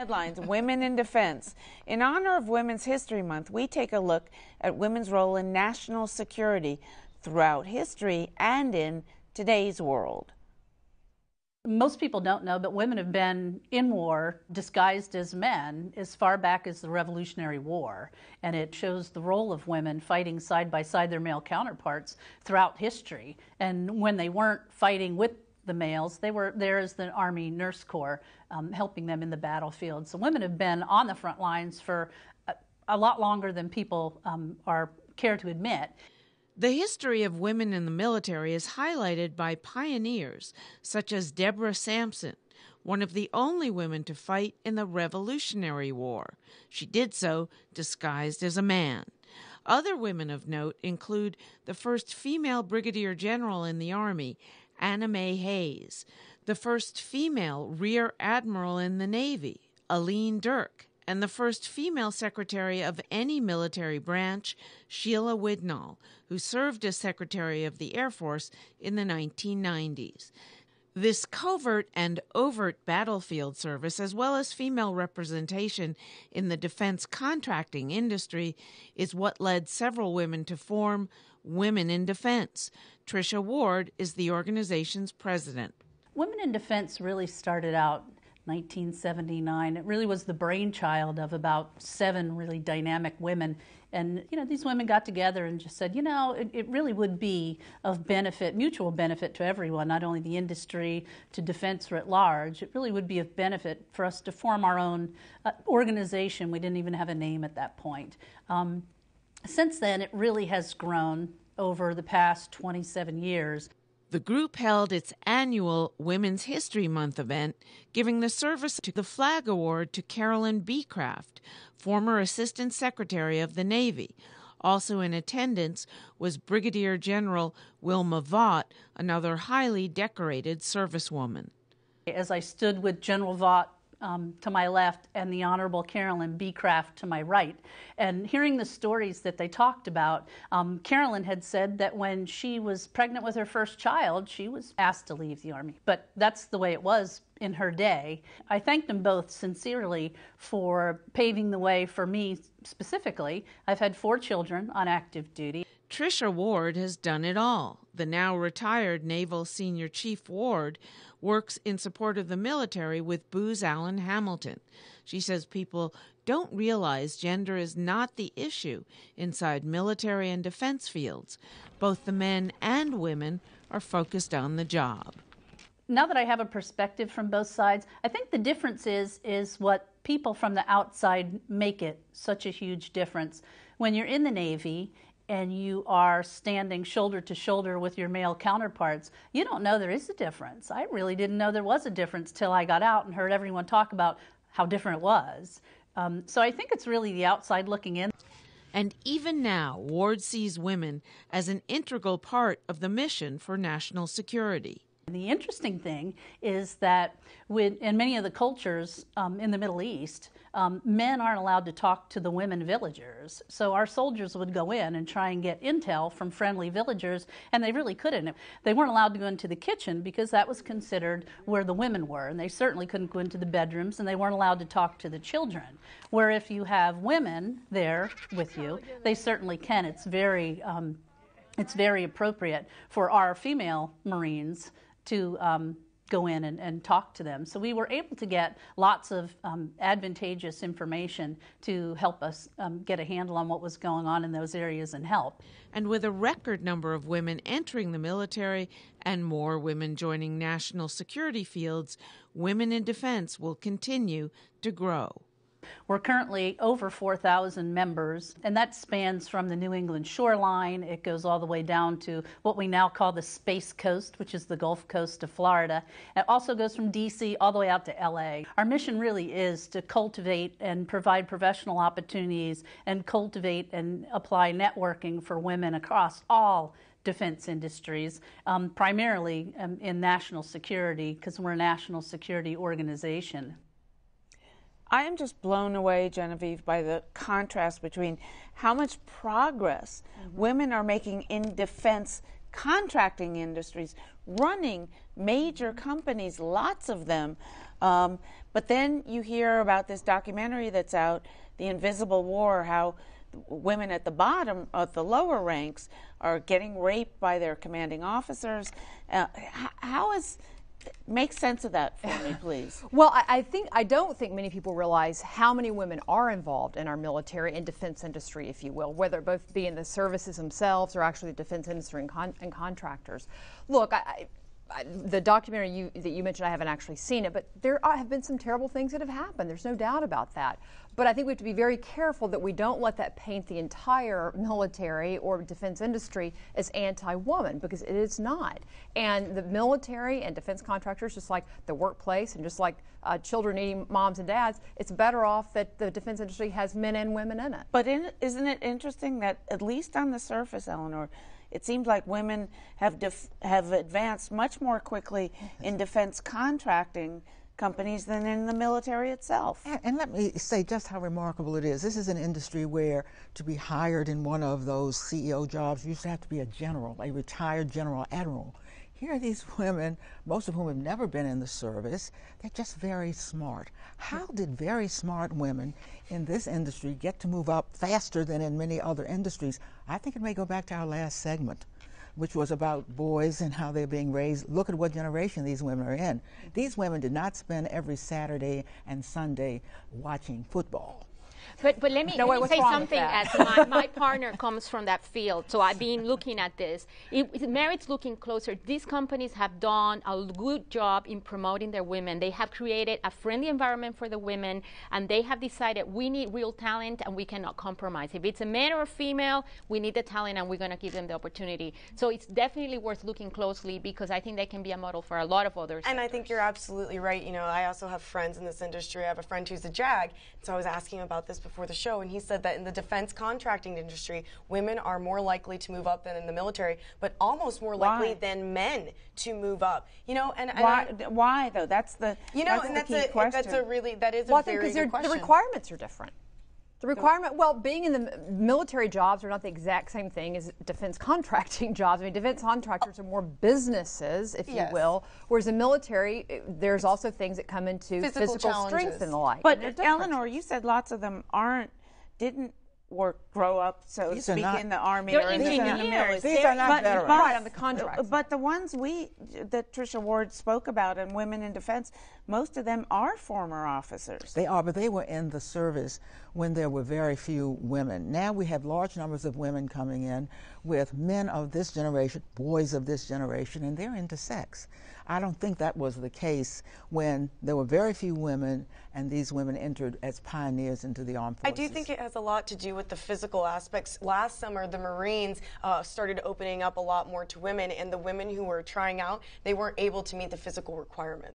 Headlines Women in Defense. In honor of Women's History Month, we take a look at women's role in national security throughout history and in today's world. Most people don't know, but women have been in war disguised as men as far back as the Revolutionary War. And it shows the role of women fighting side by side their male counterparts throughout history. And when they weren't fighting with the males. They were there as the Army Nurse Corps, um, helping them in the battlefield. So women have been on the front lines for a, a lot longer than people um, are care to admit. The history of women in the military is highlighted by pioneers such as Deborah Sampson, one of the only women to fight in the Revolutionary War. She did so disguised as a man. Other women of note include the first female brigadier general in the Army Anna Mae Hays, the first female rear admiral in the Navy, Alene Duerk, and the first female secretary of any military branch, Sheila Widnall, who served as Secretary of the Air Force in the 1990s. This covert and overt battlefield service, as well as female representation in the defense contracting industry, is what led several women to form Women in Defense. Tricia Ward is the organization's president. Women in Defense really started out 1979. It really was the brainchild of about seven really dynamic women. And, you know, these women got together and just said, you know, it, it, really would be of benefit, mutual benefit to everyone, not only the industry, to defense at large. It really would be of benefit for us to form our own uh, organization. We didn't even have a name at that point. Um, since then, it really has grown over the past 27 years. The group held its annual Women's History Month event, giving the service to the Flag Award to Carolyn Becraft, former Assistant Secretary of the Navy. Also in attendance was Brigadier General Wilma Vaught, another highly decorated servicewoman. As I stood with General Vaught um, to my left and the Honorable Carolyn Becraft to my right. And hearing the stories that they talked about, um, Carolyn had said that when she was pregnant with her first child, she was asked to leave the Army. But that's the way it was in her day. I thank them both sincerely for paving the way for me specifically. I've had four children on active duty. Tricia Ward has done it all. The now retired Naval Senior Chief Ward works in support of the military with Booz Allen Hamilton. She says people don't realize gender is not the issue inside military and defense fields. Both the men and women are focused on the job. Now that I have a perspective from both sides, I think the difference is is what people from the outside make it such a huge difference. When you're in the Navy and you are standing shoulder to shoulder with your male counterparts, you don't know there is a difference. I really didn't know there was a difference till I got out and heard everyone talk about how different it was. Um, so I think it's really the outside looking in. And even now, Ward sees women as an integral part of the mission for national security. The interesting thing is that in many of the cultures um, in the Middle East, um, men aren't allowed to talk to the women villagers. So our soldiers would go in and try and get intel from friendly villagers, and they really couldn't. They weren't allowed to go into the kitchen because that was considered where the women were, and they certainly couldn't go into the bedrooms, and they weren't allowed to talk to the children. Where if you have women there with you, they certainly can. It's very um, it's very appropriate for our female Marines to um, go in and, and, talk to them. So we were able to get lots of um, advantageous information to help us um, get a handle on what was going on in those areas and help. And with a record number of women entering the military and more women joining national security fields, women in defense will continue to grow. We're currently over 4,000 members, and that spans from the New England shoreline. It goes all the way down to what we now call the Space Coast, which is the Gulf Coast of Florida. It also goes from D.C. all the way out to LA. Our mission really is to cultivate and provide professional opportunities and cultivate and apply networking for women across all defense industries, um, primarily um, in national security, because we're a national security organization. I am just blown away, Genevieve, by the contrast between how much progress mm-hmm. women are making in defense contracting industries, running major companies, lots of them, Um, but then you hear about this documentary that's out, The Invisible War, how women at the bottom, at the lower ranks, are getting raped by their commanding officers. Uh, how is make sense of that for me, please. Well, I, I, think I don't think many people realize how many women are involved in our military and defense industry, if you will, whether it both be in the services themselves or actually the defense industry and, con- and contractors. Look, I, the documentary you, that you mentioned, I haven't actually seen it, but there have been some terrible things that have happened. There's no doubt about that. But I think we have to be very careful that we don't let that paint the entire military or defense industry as anti woman because it is not. And the military and defense contractors, just like the workplace and just like uh, children needing moms and dads, it's better off that the defense industry has men and women in it. But in, isn't it interesting that, at least on the surface, Eleanor, it seems like women have have advanced much more quickly in defense contracting companies than in the military itself. And, and, let me say just how remarkable it is. This is an industry where to be hired in one of those CEO jobs, you used to have to be a general, a retired general admiral. Here are these women, most of whom have never been in the service. They're just very smart. How did very smart women in this industry get to move up faster than in many other industries? I think it may go back to our last segment, which was about boys and how they're being raised. Look at what generation these women are in. These women did not spend every Saturday and Sunday watching football. But, but let me, no, let me say something as my, my partner comes from that field. So I've been looking at this. It, it merits looking closer. These companies have done a good job in promoting their women. They have created a friendly environment for the women, and they have decided we need real talent and we cannot compromise. If it's a man or a female, we need the talent and we're going to give them the opportunity. So it's definitely worth looking closely because I think they can be a model for a lot of others. And I think you're absolutely right. You know, I also have friends in this industry. I have a friend who's a JAG, so I was asking about this before the show, and he said that in the defense contracting industry, women are more likely to move up than in the military, but almost more likely why? than men to move up. You know, and, and why? I, why though? That's the you know, that's and that's a question. that's a really that is well, a very good question. The requirements are different. The requirement, well, being in the military jobs are not the exact same thing as defense contracting jobs. I mean, defense contractors are more businesses, if yes. you will, whereas in military, eh, there's also things that come into physical, physical strength and the like. But Eleanor, you said lots of them aren't, didn't or grow up, so to speak, in the army or in the, in the military. These are not but, but, right on the contract. But the ones we that Tricia Ward spoke about and women in defense, most of them are former officers. They are, but they were in the service when there were very few women. Now we have large numbers of women coming in with men of this generation, boys of this generation, and they're into sex. I don't think that was the case when there were very few women and these women entered as pioneers into the armed forces. I do think it has a lot to do with the physical aspects. Last summer, the Marines uh, started opening up a lot more to women, and the women who were trying out, they weren't able to meet the physical requirements.